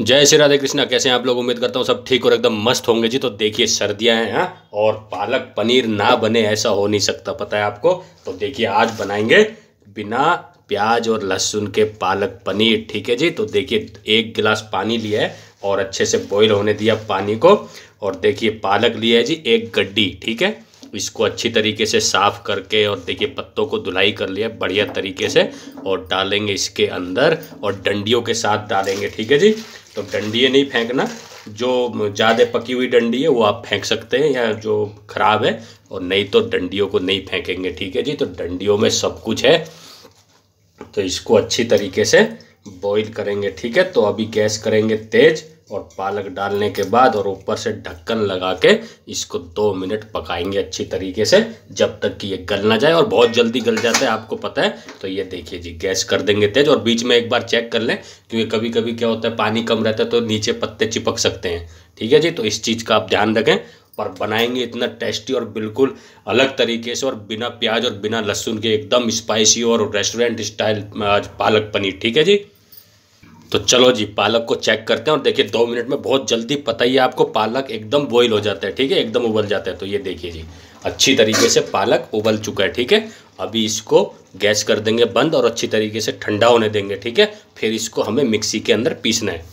जय श्री राधे कृष्णा, कैसे हैं आप लोग? उम्मीद करता हूँ सब ठीक और एकदम मस्त होंगे। जी तो देखिए, सर्दियाँ हैं हाँ और पालक पनीर ना बने, ऐसा हो नहीं सकता, पता है आपको? तो देखिए, आज बनाएँगे बिना प्याज और लहसुन के पालक पनीर, ठीक है जी? तो देखिए, एक गिलास पानी लिया है और अच्छे से बॉईल होने दिया पानी को, और देखिए, पालक लिया है जी, एक गड्डी, ठीक है? इसको अच्छी तरीके से साफ़ करके और देखिए पत्तों को धुलाई कर लिया, बढ़िया तरीके से, और डालेंगे इसके अंदर और डंडियों के साथ डालेंगे, ठीक है जी? तो डंडिए नहीं फेंकना, जो ज़्यादा पकी हुई डंडी है वो आप फेंक सकते हैं, या जो ख़राब है, और नहीं तो डंडियों को नहीं फेंकेंगे, ठीक है जी? तो डंडियों में सब कुछ है तो इसको अच्छी तरीके से बॉईल करेंगे, ठीक है? तो अभी गैस करेंगे तेज़ और पालक डालने के बाद और ऊपर से ढक्कन लगा के इसको दो मिनट पकाएँगे अच्छी तरीके से, जब तक कि ये गल ना जाए और बहुत जल्दी गल जाता है, आपको पता है। तो ये देखिए जी, गैस कर देंगे तेज और बीच में एक बार चेक कर लें, क्योंकि कभी कभी क्या होता है, पानी कम रहता है तो नीचे पत्ते चिपक सकते हैं, ठीक है जी? तो इस चीज़ का आप ध्यान रखें। और बनाएँगे इतना टेस्टी और बिल्कुल अलग तरीके से और बिना प्याज और बिना लहसुन के एकदम स्पाइसी और रेस्टोरेंट स्टाइल आज पालक पनीर, ठीक है जी? तो चलो जी, पालक को चेक करते हैं और देखिए, दो मिनट में बहुत जल्दी पता ही है आपको, पालक एकदम बॉईल हो जाता है, ठीक है? एकदम उबल जाता है तो ये देखिए जी, अच्छी तरीके से पालक उबल चुका है, ठीक है? अभी इसको गैस कर देंगे बंद और अच्छी तरीके से ठंडा होने देंगे, ठीक है? फिर इसको हमें मिक्सी के अंदर पीसना है।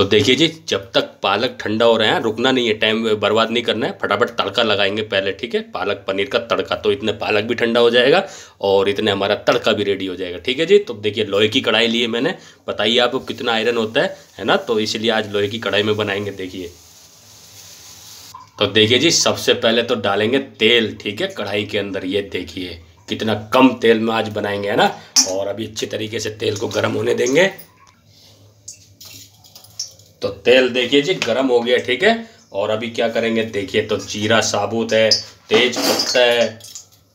तो देखिए जी, जब तक पालक ठंडा हो रहा है, रुकना नहीं है टाइम बर्बाद नहीं करना है, फटाफट तड़का लगाएँगे पहले, ठीक है? पालक पनीर का तड़का तो इतने पालक भी ठंडा हो जाएगा और इतने हमारा तड़का भी रेडी हो जाएगा, ठीक है जी? तो देखिए, लोहे की कढ़ाई लिए मैंने, बताइए आपको कितना आयरन होता है है ना? तो इसलिए आज लोहे की कढ़ाई में बनाएँगे, देखिए। तो देखिए जी, सबसे पहले तो डालेंगे तेल, ठीक है? कढ़ाई के अंदर, ये देखिए, कितना कम तेल में आज बनाएँगे, है ना? और अभी अच्छी तरीके से तेल को गर्म होने देंगे। तो तेल देखिए जी, गर्म हो गया, ठीक है? और अभी क्या करेंगे? देखिए तो जीरा साबुत है, तेज पत्ता है,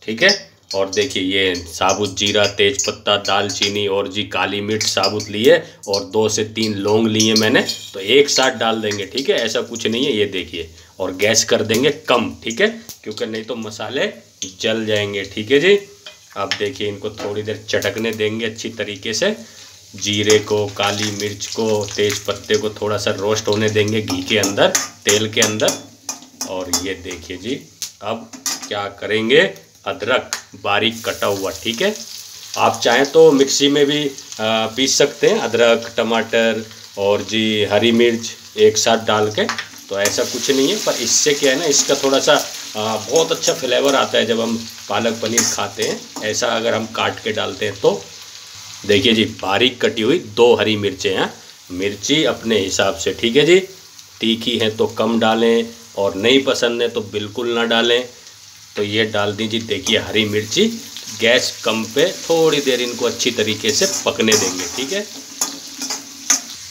ठीक है? और देखिए, ये साबुत जीरा, तेज पत्ता, दालचीनी और जी काली मिर्च साबुत लिए और दो से तीन लौंग लिए मैंने तो एक साथ डाल देंगे, ठीक है? ऐसा कुछ नहीं है, ये देखिए। और गैस कर देंगे कम, ठीक है? क्योंकि नहीं तो मसाले जल जाएँगे, ठीक है जी? अब देखिए, इनको थोड़ी देर चटकने देंगे अच्छी तरीके से जीरे को काली मिर्च को तेज पत्ते को थोड़ा सा रोस्ट होने देंगे घी के अंदर तेल के अंदर। और ये देखिए जी अब क्या करेंगे? अदरक बारीक कटा हुआ ठीक है? आप चाहें तो मिक्सी में भी पीस सकते हैं अदरक टमाटर और जी हरी मिर्च एक साथ डाल के। तो ऐसा कुछ नहीं है पर इससे क्या है ना इसका थोड़ा सा आ, बहुत अच्छा फ्लेवर आता है जब हम पालक पनीर खाते हैं। ऐसा अगर हम काट के डालते हैं तो। देखिए जी, बारीक कटी हुई दो हरी मिर्चें हैं। मिर्ची अपने हिसाब से ठीक है जी, तीखी है तो कम डालें और नहीं पसंद है तो बिल्कुल ना डालें। तो ये डाल दीजिए, देखिए हरी मिर्ची, गैस कम पे थोड़ी देर इनको अच्छी तरीके से पकने देंगे, ठीक है?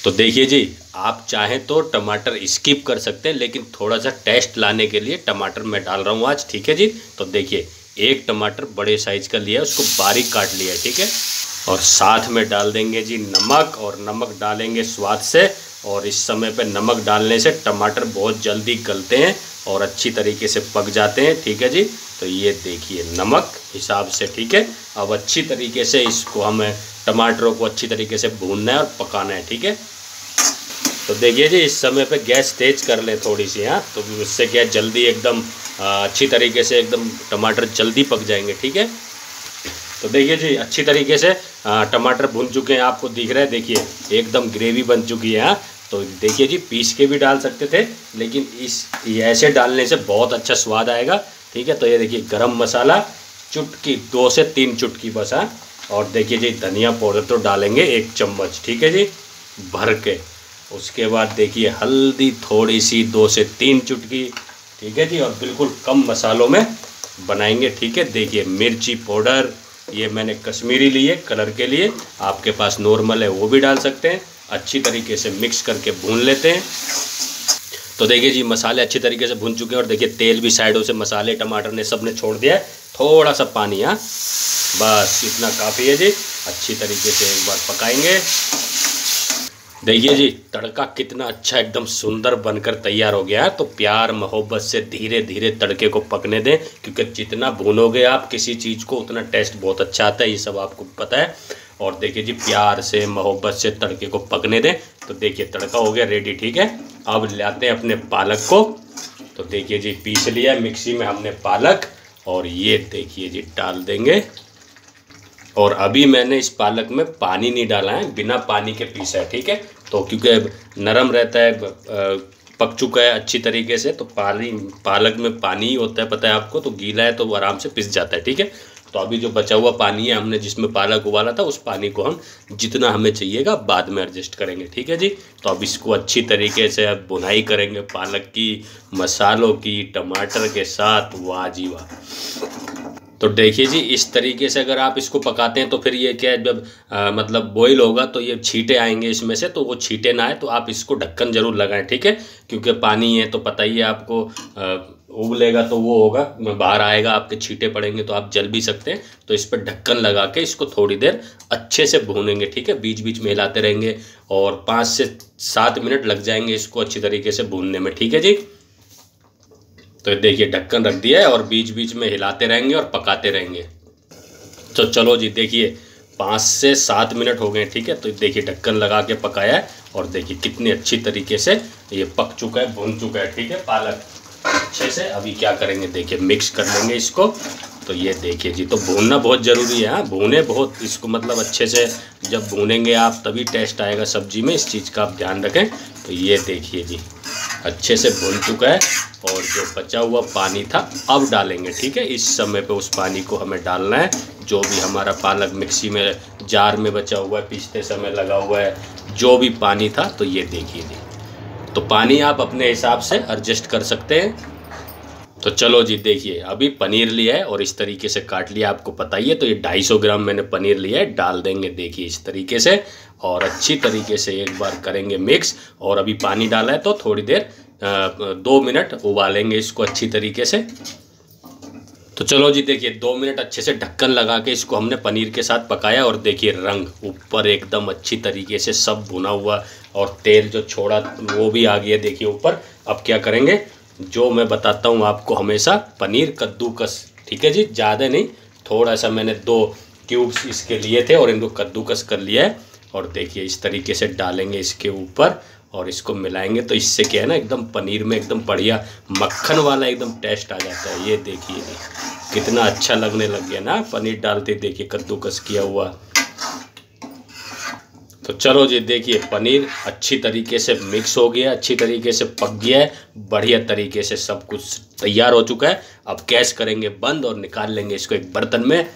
तो देखिए जी, आप चाहें तो टमाटर स्किप कर सकते हैं, लेकिन थोड़ा सा टेस्ट लाने के लिए टमाटर मैं डाल रहा हूँ आज, ठीक है जी? तो देखिए, एक टमाटर बड़े साइज़ का लिया है, उसको बारीक काट लिया है, ठीक है? और साथ में डाल देंगे जी नमक और नमक डालेंगे स्वाद से और इस समय पे नमक डालने से टमाटर बहुत जल्दी गलते हैं और अच्छी तरीके से पक जाते हैं, ठीक है जी? तो ये देखिए नमक हिसाब से, ठीक है? अब अच्छी तरीके से इसको हमें टमाटरों को अच्छी तरीके से भूनना है और पकाना है, ठीक है? तो देखिए जी, इस समय पे गैस तेज़ कर लें थोड़ी सी हाँ? तो उससे क्या जल्दी एकदम अच्छी तरीके से एकदम टमाटर जल्दी पक जाएँगे, ठीक है? तो देखिए जी, अच्छी तरीके से टमाटर भुन चुके हैं, आपको दिख रहा है, देखिए, एकदम ग्रेवी बन चुकी है हाँ। तो देखिए जी, पीस के भी डाल सकते थे, लेकिन इस ऐसे डालने से बहुत अच्छा स्वाद आएगा, ठीक है। तो ये देखिए, गरम मसाला, चुटकी, दो से तीन चुटकी बस हाँ। और देखिए जी, धनिया पाउडर तो डालेंगे एक चम्मच, ठीक है जी, भर के। उसके बाद देखिए, हल्दी थोड़ी सी, दो से तीन चुटकी, ठीक है जी, और बिल्कुल कम मसालों में बनाएँगे, ठीक है। देखिए, मिर्ची पाउडर ये मैंने कश्मीरी लिए कलर के लिए। आपके पास नॉर्मल है, वो भी डाल सकते हैं। अच्छी तरीके से मिक्स करके भून लेते हैं। तो देखिए जी, मसाले अच्छी तरीके से भून चुके हैं और देखिए तेल भी साइडों से मसाले, टमाटर ने सबने छोड़ दिया है। थोड़ा सा पानी हाँ। बस इतना काफ़ी है जी। अच्छी तरीके से एक बार पकाएँगे। देखिए जी, तड़का कितना अच्छा एकदम सुंदर बनकर तैयार हो गया है। तो प्यार, मोहब्बत से धीरे धीरे तड़के को पकने दें, क्योंकि जितना भूनोगे आप किसी चीज़ को, उतना टेस्ट बहुत अच्छा आता है, ये सब आपको पता है। और देखिए जी, प्यार से, मोहब्बत से तड़के को पकने दें। तो देखिए, तड़का हो गया रेडी ठीक है? अब लाते हैं अपने पालक को। तो देखिए जी, पीस लिया, मिक्सी में हमने पालक। और ये देखिए जी, डाल देंगे। और अभी मैंने इस पालक में पानी नहीं डाला है, बिना पानी के पीसा है, ठीक है? तो क्योंकि नरम रहता है पक चुका है अच्छी तरीके से तो पानी, पालक में पानी ही होता है, पता है आपको? तो गीला है तो आराम से पिस जाता है, ठीक है? तो अभी जो बचा हुआ पानी है, हमने जिसमें पालक उबाला था, उस पानी को हम जितना हमें चाहिएगा, बाद में एडजस्ट करेंगे, ठीक है जी? तो अब इसको अच्छी तरीके से अब बुनाई करेंगे, पालक की मसालों की, टमाटर के साथ, वाह जी वाह। तो देखिए जी इस तरीके से अगर आप इसको पकाते हैं तो फिर ये क्या जब आ, मतलब बॉईल होगा तो ये छीटे आएँगे इसमें से तो वो छीटे ना आए तो आप इसको ढक्कन ज़रूर लगाएँ ठीक है? क्योंकि पानी है तो पता ही है आपको उबलेगा तो वो होगा बाहर आएगा आपके छीटे पड़ेंगे तो आप जल भी सकते हैं। तो इस पर ढक्कन लगा के इसको थोड़ी देर अच्छे से भूनेंगे ठीक है? बीच बीच में हिलाते रहेंगे और पाँच से सात मिनट लग जाएँगे इसको अच्छी तरीके से भूनने में ठीक है जी? तो देखिए, ढक्कन रख दिया है और बीच बीच में हिलाते रहेंगे और पकाते रहेंगे। तो चलो जी, देखिए, पाँच से सात मिनट हो गए, ठीक है? तो देखिए, ढक्कन लगा के पकाया है और देखिए, कितनी अच्छी तरीके से ये पक चुका है, भुन चुका है, ठीक है? पालक अच्छे से। अभी क्या करेंगे? देखिए, मिक्स कर लेंगे इसको। तो ये देखिए जी तो भूनना बहुत ज़रूरी है हाँ? भूने बहुत, इसको मतलब अच्छे से जब भूनेंगे आप, तभी टेस्ट आएगा सब्ज़ी में। इस चीज़ का आप ध्यान रखें। तो ये देखिए जी अच्छे से भून चुका है और जो बचा हुआ पानी था, अब डालेंगे, ठीक है? इस समय पे उस पानी को हमें डालना है। जो भी हमारा पालक मिक्सी में, जार में बचा हुआ है, पीसते समय लगा हुआ है, जो भी पानी था तो ये देखिए तो पानी आप अपने हिसाब से एडजस्ट कर सकते हैं। तो चलो जी, देखिए, अभी पनीर लिया है और इस तरीके से काट लिया, आपको पता ही है तो ये 250 ग्राम मैंने पनीर लिया है, डाल देंगे, देखिए, इस तरीके से और अच्छी तरीके से एक बार करेंगे मिक्स और अभी पानी डाला है तो थोड़ी देर दो मिनट उबालेंगे इसको अच्छी तरीके से। तो चलो जी, देखिए, दो मिनट अच्छे से ढक्कन लगा के इसको हमने पनीर के साथ पकाया और देखिए, रंग ऊपर एकदम अच्छी तरीके से सब भुना हुआ और तेल जो छोड़ा, वो भी आ गया, देखिए, ऊपर। अब क्या करेंगे? जो मैं बताता हूँ आपको हमेशा, पनीर कद्दूकस, ठीक है जी? ज़्यादा नहीं थोड़ा सा मैंने दो क्यूब्स इसके लिए थे और इनको कद्दूकस कर लिया है। और देखिए, इस तरीके से डालेंगे इसके ऊपर और इसको मिलाएँगे तो इससे क्या है ना, एकदम पनीर में एकदम बढ़िया मक्खन वाला एकदम टेस्ट आ जाता है। ये देखिए कितना अच्छा लगने लग गया ना, पनीर डालते देखिए कद्दूकस किया हुआ। तो चलो जी, देखिए, पनीर अच्छी तरीके से मिक्स हो गया, अच्छी तरीके से पक गया है, बढ़िया तरीके से सब कुछ तैयार हो चुका है। अब कैश करेंगे बंद और निकाल लेंगे इसको एक बर्तन में।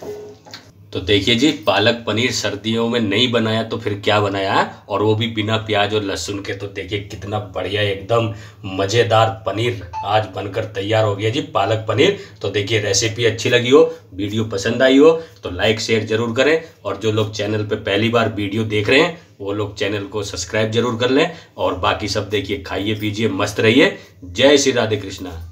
तो देखिए जी, पालक पनीर सर्दियों में नहीं बनाया तो फिर क्या बनाया? है और वो भी बिना प्याज और लहसुन के। तो देखिए कितना बढ़िया, एकदम मज़ेदार पनीर आज बनकर तैयार हो गया जी, पालक पनीर। तो देखिए रेसिपी अच्छी लगी हो, वीडियो पसंद आई हो तो लाइक शेयर ज़रूर करें। और जो लोग चैनल पे पहली बार वीडियो देख रहे हैं, वो लोग चैनल को सब्सक्राइब ज़रूर कर लें। और बाकी सब देखिए, खाइए, पीजिए, मस्त रहिए। जय श्री राधे कृष्णा।